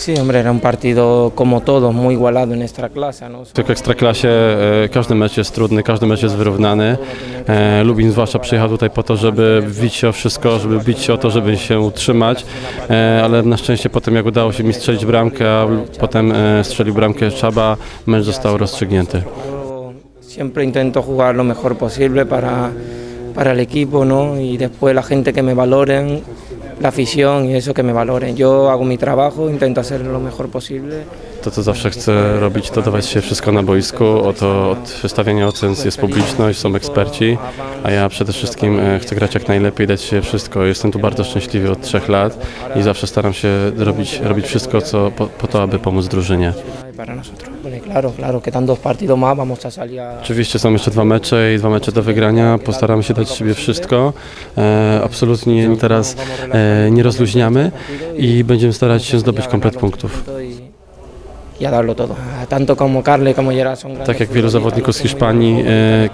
Sí, hombre, era un partido como todos, muy igualado en esta clase, ¿no? Tak w Ekstraklasie e, każdy mecz jest trudny, każdy mecz jest wyrównany. E, Lubin zwłaszcza przyjechał tutaj po to, żeby bić się o wszystko, żeby bić się o to, żeby się utrzymać, e, ale na szczęście potem jak udało się mi strzelić bramkę, a potem strzelił bramkę Czaba, mecz został rozstrzygnięty. Siempre intento jugar lo mejor posible para, para el equipo, ¿no? Y después la gente que me valoren, la afición y eso que me valoren. Yo hago mi trabajo, intento hacer lo mejor posible. To, co zawsze chcę robić, to dawać się wszystko na boisku. Oto od wystawiania ocen jest publiczność, są eksperci, a ja przede wszystkim e, chcę grać jak najlepiej, dać się wszystko. Jestem tu bardzo szczęśliwy od trzech lat i zawsze staram się robić, robić wszystko co, po, po to, aby pomóc drużynie. Y Para nosotros. Y claro, claro, que partidos más, vamos a salir a... Oczywiście są jeszcze dwa mecze i dwa mecze do wygrania. Postaramy się dać z siebie wszystko. E, absolutnie teraz e, nie rozluźniamy i będziemy starać się zdobyć komplet punktów. Y, y a darlo todo. Tanto como Carle como Gerard son grandes Tak jak wielu zawodników z Hiszpanii,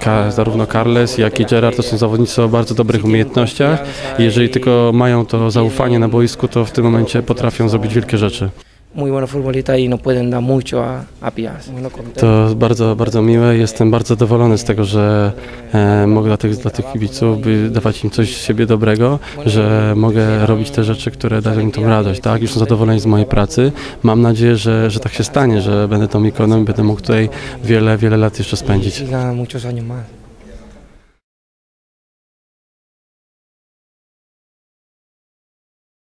e, zarówno Carles, jak i Gerard to są zawodnicy o bardzo dobrych umiejętnościach. Jeżeli tylko mają to zaufanie na boisku, to w tym momencie potrafią zrobić wielkie rzeczy. Muy buenos futbolistas y nos pueden dar mucho a, a Piaz. To bardzo, bardzo miłe. Jestem bardzo zadowolony z tego, że e, mogę dla tych, dla tych kibiców by dawać im coś z siebie dobrego, że mogę robić te rzeczy, które dają im tą radość. Tak? Już są zadowoleni z mojej pracy. Mam nadzieję, że, że tak się stanie, że będę tą ikoną i będę mógł tutaj wiele, wiele lat jeszcze spędzić.